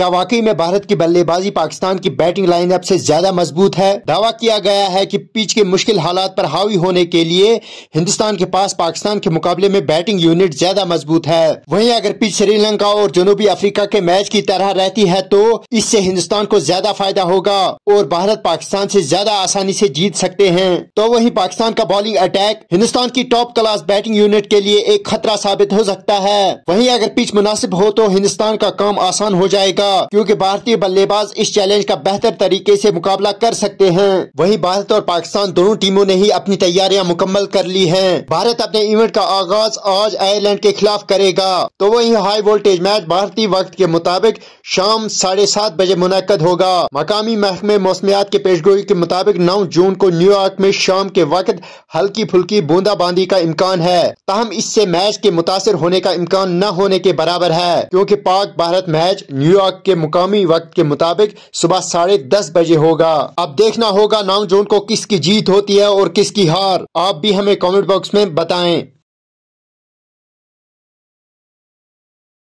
کیا واقعی میں بھارت کی بلے بازی پاکستان کی بیٹنگ لائن اپ سے زیادہ مضبوط ہے؟ دعویٰ کیا گیا ہے کہ پیچ کے مشکل حالات پر حاوی ہونے کے لیے ہندوستان کے پاس پاکستان کے مقابلے میں بیٹنگ یونٹ زیادہ مضبوط ہے۔ وہیں اگر پیچ سری لنکا اور جنوبی افریقہ کے میچ کی طرح رہتی ہے تو اس سے ہندوستان کو زیادہ فائدہ ہوگا اور بھارت پاکستان سے زیادہ آسانی سے جیت سکتے ہیں۔ تو وہیں پاکستان کا بالنگ اٹیک ہندوستان کی ٹاپ کلاس بیٹنگ یونٹ کے لیے ایک خطرہ ثابت ہو سکتا ہے۔ وہیں اگر پیچ مناسب ہو تو ہندوستان کا کام آسان ہو جائے گا۔ کیونکہ بھارتی بلے باز اس چیلنج کا بہتر طریقے سے مقابلہ کر سکتے ہیں۔ وہیں بھارت اور پاکستان دونوں ٹیموں نے ہی اپنی تیاریاں مکمل کر لی ہیں۔ بھارت اپنے ایونٹ کا آغاز آج آئرلینڈ کے خلاف کرے گا۔ تو وہی ہائی وولٹیج میچ بھارتی وقت کے مطابق شام ساڑھے سات بجے منعقد ہوگا۔ مقامی محکمے موسمیات کے پیشگوئی کے مطابق نو جون کو نیو یارک میں شام کے وقت ہلکی پھلکی بوندا باندی کا امکان ہے۔ تاہم اس سے میچ کے متاثر ہونے کا امکان نہ ہونے کے برابر ہے۔ کیونکہ پاک بھارت میچ نیو یارک کے مقامی وقت کے مطابق صبح ساڑھے دس بجے ہوگا۔ اب دیکھنا ہوگا نانگ جون کو کس کی جیت ہوتی ہے اور کس کی ہار۔ آپ بھی ہمیں کامنٹ باکس میں بتائیں۔